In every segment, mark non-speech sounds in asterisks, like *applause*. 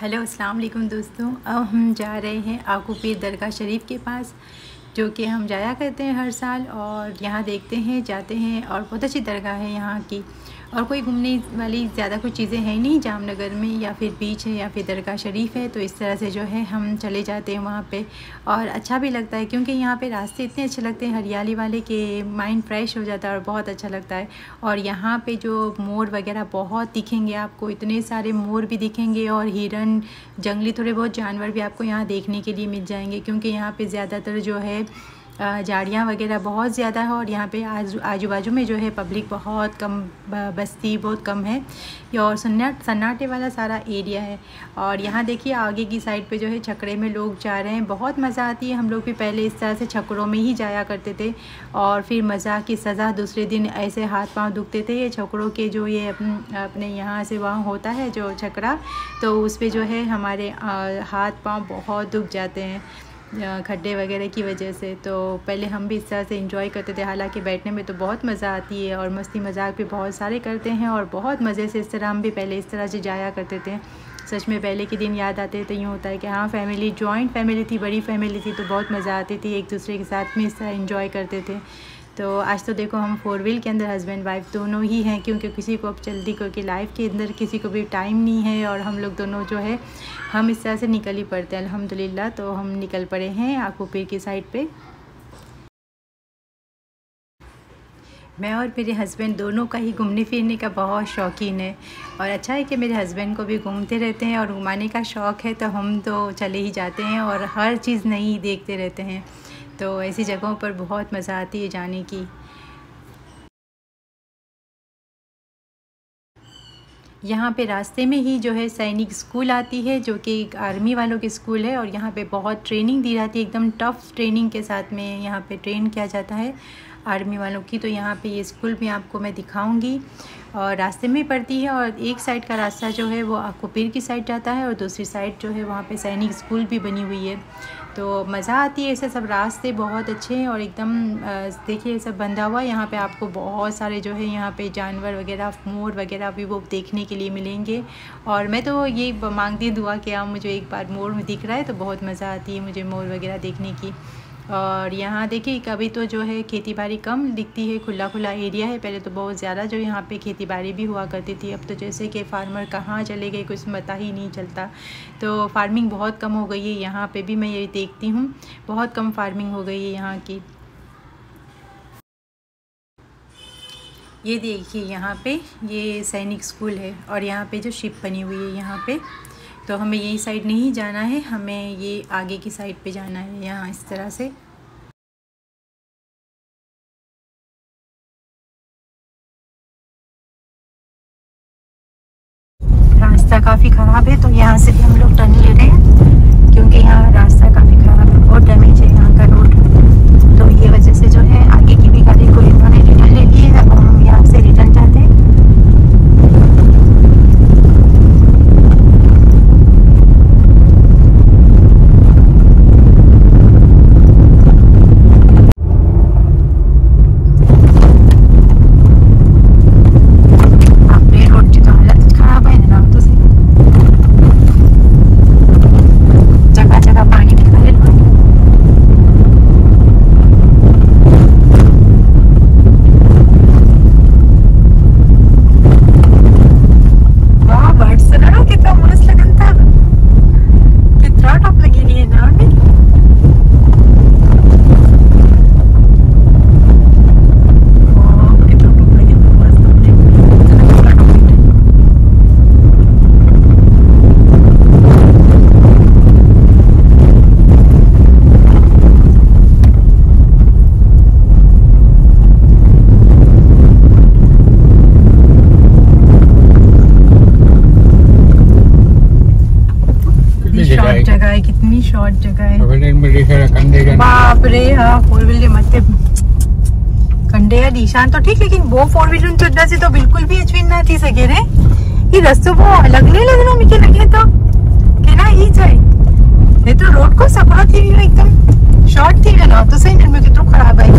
Hello, अस्सलाम वालेकुम दोस्तों। अब हम जा रहे हैं आकू पीर दरगाह शरीफ के पास, जो कि हम जाया करते हैं हर साल और यहाँ देखते हैं, जाते हैं और बहुत अच्छी दरगाह है यहाँ की। और कोई घूमने वाली ज़्यादा कुछ चीज़ें हैं नहीं, जामनगर में या फिर बीच है या फिर दरगाह शरीफ है तो इस तरह से जो है हम चले जाते हैं वहाँ पे। और अच्छा भी लगता है क्योंकि यहाँ पे रास्ते इतने अच्छे लगते हैं, हरियाली वाले के माइंड फ्रेश हो जाता है और बहुत अच्छा लगता है। और यहाँ पर जो मोर वगैरह बहुत दिखेंगे आपको, इतने सारे मोर भी दिखेंगे और हिरन, जंगली, थोड़े बहुत जानवर भी आपको यहाँ देखने के लिए मिल जाएँगे क्योंकि यहाँ पर ज़्यादातर जो है झाड़ियाँ वगैरह बहुत ज़्यादा है और यहाँ पे आजू आजू बाजू में जो है पब्लिक बहुत कम बस्ती बहुत कम है। और सन्नाट सन्नाटे वाला सारा एरिया है। और यहाँ देखिए आगे की साइड पे जो है छकड़े में लोग जा रहे हैं। बहुत मज़ा आती है। हम लोग भी पहले इस तरह से छकड़ों में ही जाया करते थे और फिर मज़ा की सज़ा दूसरे दिन ऐसे हाथ पाँव दुखते थे। ये छकड़ों के जो ये अपने यहाँ से वहाँ होता है जो छकड़ा तो उस पर जो है हमारे हाथ पाँव बहुत दुख जाते हैं। खड्डे वगैरह की वजह से तो पहले हम भी इस तरह से इंजॉय करते थे। हालाँकि बैठने में तो बहुत मज़ा आती है और मस्ती मज़ाक भी बहुत सारे करते हैं और बहुत मज़े से इस तरह हम भी पहले इस तरह से जाया करते थे। सच में पहले के दिन याद आते तो यूँ होता है कि हाँ फैमिली जॉइंट फैमिली थी, बड़ी फैमिली थी तो बहुत मज़ा आती थी, एक दूसरे के साथ में इस तरह इन्जॉय करते थे। तो आज तो देखो हम फोर व्हील के अंदर हस्बैंड वाइफ दोनों ही हैं क्योंकि किसी को अब जल्दी क्योंकि लाइफ के अंदर किसी को भी टाइम नहीं है और हम लोग दोनों जो है, हम इस तरह से निकल ही पड़ते हैं। अल्हम्दुलिल्लाह तो हम निकल पड़े हैं आकू पीर की साइड पे। मैं और मेरे हस्बैंड दोनों का ही घूमने फिरने का बहुत शौकीन है और अच्छा है कि मेरे हस्बैंड को भी घूमते रहते हैं और घुमाने का शौक़ है तो हम तो चले ही जाते हैं और हर चीज़ नई देखते रहते हैं। तो ऐसी जगहों पर बहुत मज़ा आती है जाने की। यहाँ पे रास्ते में ही जो है सैनिक स्कूल आती है, जो कि एक आर्मी वालों के स्कूल है और यहाँ पे बहुत ट्रेनिंग दी जाती है। एकदम टफ़ ट्रेनिंग के साथ में यहाँ पे ट्रेन किया जाता है आर्मी वालों की। तो यहाँ पे ये स्कूल भी आपको मैं दिखाऊँगी। और रास्ते में पड़ती है और एक साइड का रास्ता जो है वो आकोपीर की साइड जाता है और दूसरी साइड जो है वहाँ पर सैनिक स्कूल भी बनी हुई है। तो मज़ा आती है, ऐसे सब रास्ते बहुत अच्छे हैं और एकदम देखिए सब बंधा हुआ है, यहाँ पे आपको बहुत सारे जो है यहाँ पे जानवर वगैरह, मोर वगैरह भी वो देखने के लिए मिलेंगे। और मैं तो ये मांगती दुआ कि आप मुझे एक बार मोर में दिख रहा है तो बहुत मज़ा आती है मुझे मोर वगैरह देखने की। और यहाँ देखिए कभी तो जो है खेती कम दिखती है खुला खुला एरिया है। पहले तो बहुत ज़्यादा जो यहाँ पे खेती बाड़ी भी हुआ करती थी। अब तो जैसे कि फार्मर कहाँ चले गए, कुछ पता ही नहीं चलता। तो फ़ार्मिंग बहुत कम हो गई है। यहाँ पे भी मैं ये देखती हूँ, बहुत कम फ़ार्मिंग हो गई है यहाँ की। ये देखिए यहाँ पे ये सैनिक स्कूल है और यहाँ पे जो शिप बनी हुई है यहाँ पे। तो हमें यही साइड नहीं जाना है, हमें ये आगे की साइड पे जाना है यहाँ इस तरह से। काफ़ी ख़राब है तो यहाँ से भी हम लोग टर्न ले रहे हैं, क्योंकि यहाँ रास्ता काफ़ी ख़राब है बहुत डैमेज है यहाँ का रोड तो ये वजह से जो है आगे की इन्होंने रिटर्न ले ली है अब हम यहाँ से रिटर्न जाते हैं शॉर्ट जगह है। बाप रे हाँ फोर व्हीलर मत कंडे या निशान तो ठीक लेकिन वो फोर व्हीलर चुद्दा से तो बिल्कुल भी अचवीन ना थी सके रे। ये रस्तो वो अलग नहीं लगनो मुझे लगे तो। के ना ही? जाए ये तो रोड को सपना थी एकदम शॉर्ट थी ना तो सही में कितना खराब है।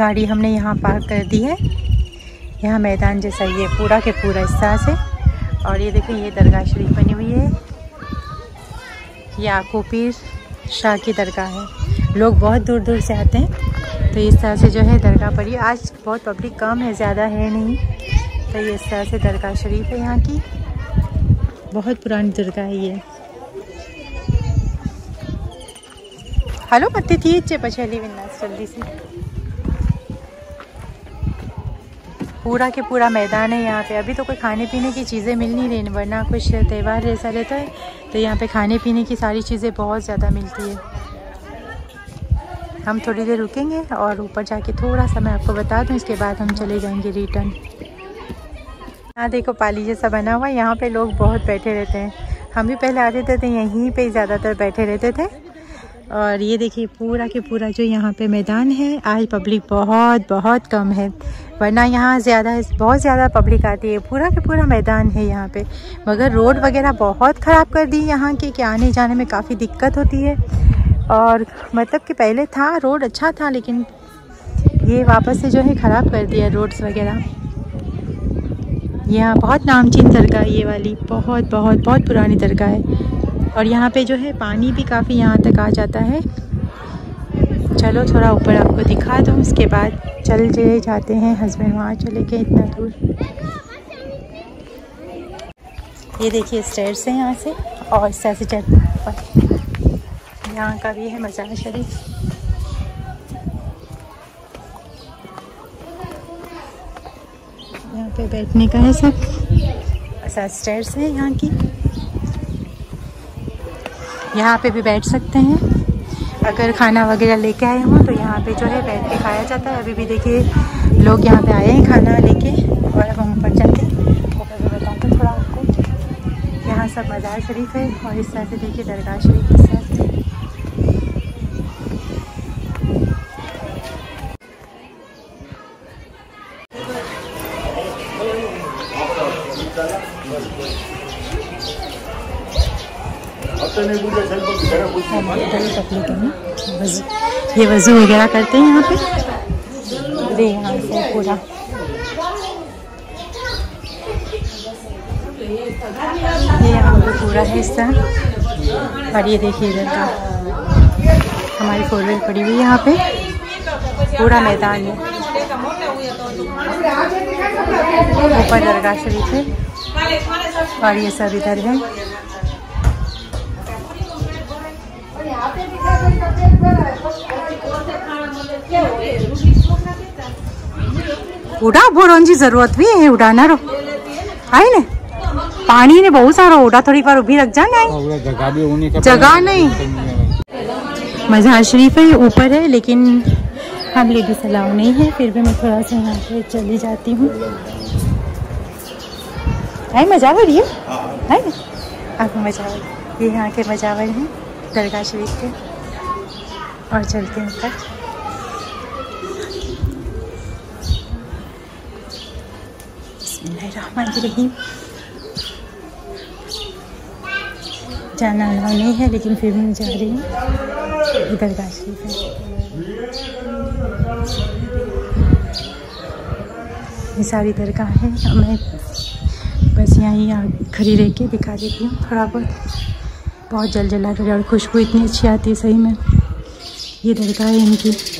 गाड़ी हमने यहाँ पार्क कर दी है। यहाँ मैदान जैसा ये पूरा के पूरा हिस्सा से। और ये देखिए ये दरगाह शरीफ बनी हुई है। ये पीर शाह की दरगाह है। लोग बहुत दूर दूर से आते हैं। तो इस तरह से जो है दरगाह पड़ी। आज बहुत पब्लिक कम है, ज़्यादा है नहीं। तो ये इस तरह से दरगाह शरीफ है यहाँ की। बहुत पुरानी दरगाह है ये। हेलो मत्ती थी पछली विन्यास, जल्दी से। पूरा के पूरा मैदान है यहाँ पे। अभी तो कोई खाने पीने की चीज़ें मिल नहीं रही, वरना कुछ त्यौहार जैसा रहता है तो यहाँ पे खाने पीने की सारी चीज़ें बहुत ज़्यादा मिलती है। हम थोड़ी देर रुकेंगे और ऊपर जाके थोड़ा सा मैं आपको बता दूँ, इसके बाद हम चले जाएँगे रिटर्न यहाँ देखो पाली जैसा बना हुआ है, यहाँ पे लोग बहुत बैठे रहते हैं। हम भी पहले आते थे तो यहीं पे ज़्यादातर बैठे रहते थे। और ये देखिए पूरा के पूरा जो यहाँ पे मैदान है, आज पब्लिक बहुत बहुत कम है। वरना यहाँ ज़्यादा, बहुत ज़्यादा पब्लिक आती है। पूरा के पूरा मैदान है यहाँ पे। मगर रोड वगैरह बहुत ख़राब कर दी यहाँ की कि आने जाने में काफ़ी दिक्कत होती है। और मतलब कि पहले था रोड अच्छा था, लेकिन ये वापस से जो है ख़राब कर दिया रोड्स वगैरह। यहाँ बहुत नामचीन दरगाह ये वाली। बहुत बहुत बहुत पुरानी दरगाह है। और यहाँ पे जो है पानी भी काफ़ी यहाँ तक आ जाता है। चलो थोड़ा ऊपर आपको दिखा दूँ, उसके बाद चल चले जाते हैं हस्बैंड वहाँ चले गए, इतना दूर। ये देखिए स्टेयर्स हैं यहाँ से, और इस तरह से चढ़ते हैं ऊपर यहाँ का भी है मजार शरीफ। यहाँ पे बैठने का है सब। ऐसा स्टेयर्स है यहाँ की। यहाँ पे भी बैठ सकते हैं। अगर खाना वगैरह लेके आए हों तो यहाँ पे जो है बैठ के खाया जाता है। अभी भी देखिए लोग यहाँ पे आए हैं खाना लेके और अब हम ऊपर जाते ऊपर भी बताते हैं थोड़ा आपको। यहाँ सब मज़ार शरीफ है और इस तरह से देखिए दरगाह शरीफ इस तरह से ये वज़ू वगैरह करते हैं यहाँ पे? यहाँ से पूरा ये यहाँ पे पूरा हिस्सा और ये देखिए इधर का। हमारी फोर व्हील पड़ी हुई है यहाँ पे। पूरा मैदान है। ऊपर दरगाह शरीफ है। और ये सब इधर है। उड़ा भोरन जी ज़रूरत भी है उड़ाना रो। आई ने? पानी ने बहुत सारा उड़ा थोड़ी बार उभी रख जाना है जगह नहीं। मजार शरीफ है ये है लेकिन हम लेडीज़ अलाउ नहीं है फिर भी मैं थोड़ा सा यहाँ पे चली जाती हूँ। आई मजावर ये है? आपको मजावर ये यहाँ के मजावर हैं दरगाह शरीफ के। और चलते हैं ऊपर रहीम जाना अलाउ नहीं है, लेकिन फिर भी मैं जा रही हूँ। का शरीफ है। ये सारी दरगाह है। मैं बस यहाँ ही खड़ी रह के दिखा देती हूँ थोड़ा बहुत। बहुत जल जला कर और खुशबू इतनी अच्छी आती है, सही में। ये दरगाह है इनकी।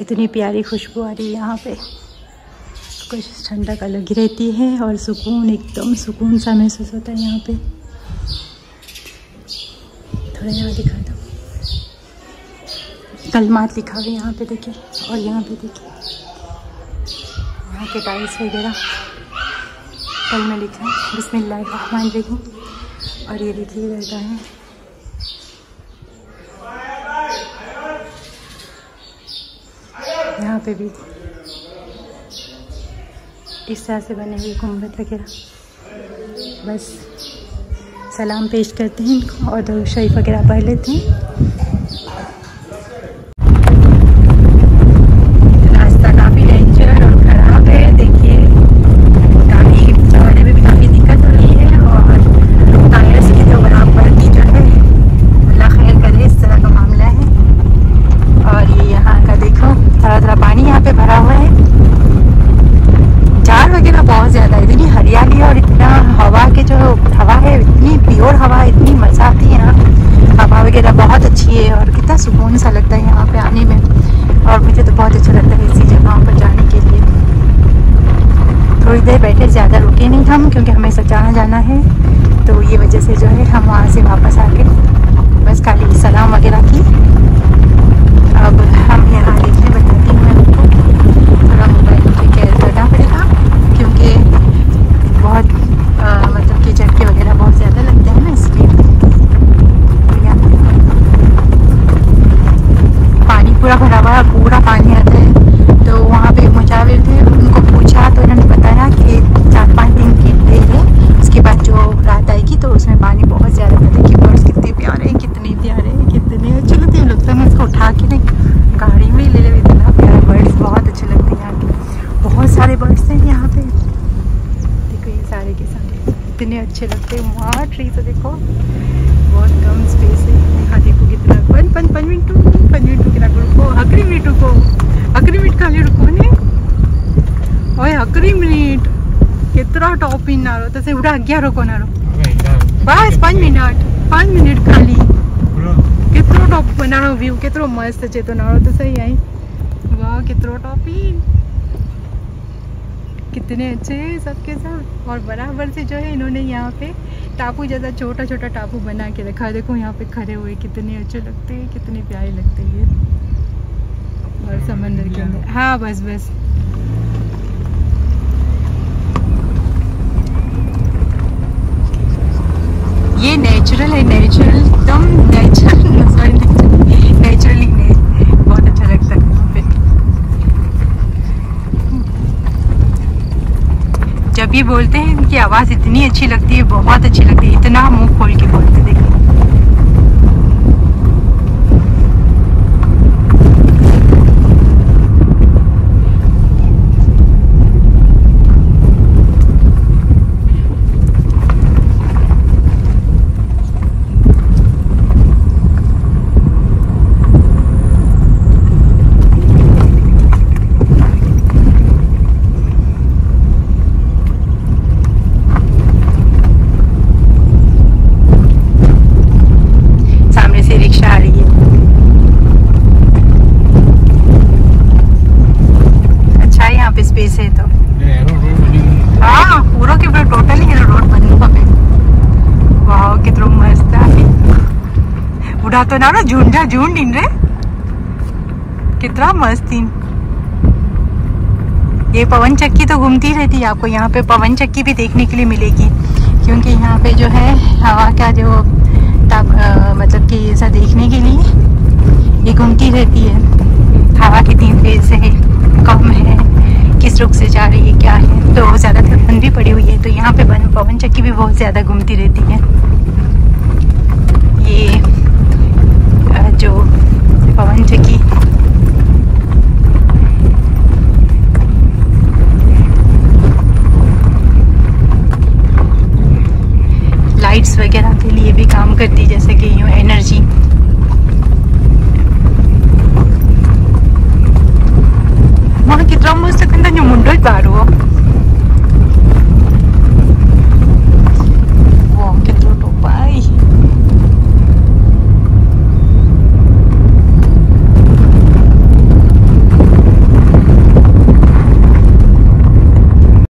इतनी प्यारी खुशबू आ रही है यहाँ पे। कुछ ठंडक अलग ही रहती है और सुकून, एकदम सुकून सा महसूस होता है यहाँ पे। थोड़ा यहाँ दिखा दो। कलमात लिखा हुआ यहाँ पे देखिए, और यहाँ पे देखिए। यहाँ के टाइल्स वगैरह। कल में लिखा है। बिस्मिल्लाह और ये देखिए रहता है। पे भी। इस तरह से बने हुए गुंबद वगैरह। बस सलाम पेश करते हैं और दो शरीफ वगैरह पढ़ लेते हैं। जाना है। तो ये वजह से जो है हम वहाँ से वापस आ गए बस खाली सलाम वगैरह की। अब हम यहाँ देखते बताती हूँ आपको। थोड़ा मोबाइल पे केयर करना पड़ेगा, क्योंकि बहुत मतलब कि झटके वगैरह बहुत ज़्यादा लगते हैं ना इसलिए। पानी पूरा भरा हुआ है, पूरा पानी आता है तो वहाँ पे मुजाविर थे उनको पूछा तो उन्होंने बताया कि चार पाँच दिन की देर है उसके बाद जो रात आएगी तो उसमें पानी बहुत ज़्यादा आता है कि बर्ड्स कितने प्यारे हैं कितने प्यारे हैं कितने अच्छे लगते हैं लगता है मैं इसको उठा के नहीं गाड़ी में ही ले ले इतना प्यारा बर्ड्स बहुत अच्छे लगते हैं यहाँ के बहुत सारे बर्ड्स हैं यहाँ पे देखो ये सारे के सारे इतने अच्छे लगते हैं वहाँ ट्री से देखो बहुत कम स्पेस है यहाँ देखो कितना पन पन पन मिनटू पन मिनटू के रुको अकरी मिनट रुको अकरी मिनट खाली रुको ने ત્રી મિનિટ કેટલો ટોપ ઇનારો તો ઉડા અગિયારો કોનારો બસ પાંચ મિનિટ પાંચ મિનિટ ખાલી કેટલો ટોપ બનાનો વ્યૂ કેટલો મસ્ત છે તો નાળો તો સહી અહીં વાહ કેટલો टॉप इन कितने अच्छे हैं सबके साथ. और बराबर से जो है इन्होंने यहाँ पे टापू जैसा छोटा छोटा टापू बना के रखा देखो यहाँ पे खड़े हुए कितने अच्छे लगते हैं कितने प्यारे लगते हैं और समंदर के अंदर. हाँ बस बस. ये नेचुरल है नेचुरल एकदम नेचुरल *laughs* नेचुरली बहुत अच्छा लगता है जब ये बोलते हैं इनकी आवाज़ इतनी अच्छी लगती है, बहुत अच्छी लगती है, इतना मुँह खोल के बोलते देखो सामने से रिक्शा आ रही है अच्छा है यहाँ पे स्पेस है तो हाँ पूरा के पूरा टोटल ही रोड बनी हुआ पे वाह कितना मस्त है उड़ा तो ना झुंडा झुंड इन रे कितना मस्त इन ये पवन चक्की तो घूमती रहती है आपको यहाँ पे पवन चक्की भी देखने के लिए मिलेगी। क्योंकि यहाँ पे जो है हवा का जो ताप अ, मतलब कि ऐसा देखने के लिए ये घूमती रहती है। हवा कितनी तेज है कम है किस रुख से जा रही है क्या है तो ज़्यादातर बंद भी पड़ी हुई है तो यहाँ पे पवन चक्की भी बहुत ज़्यादा घूमती रहती है। जो पवन चक्की लाइट्स वगैरह के लिए भी काम करती है जैसे कि यूँ एनर्जी वहाँ कितना मस्त जो मुंडो ही